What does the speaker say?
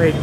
Great.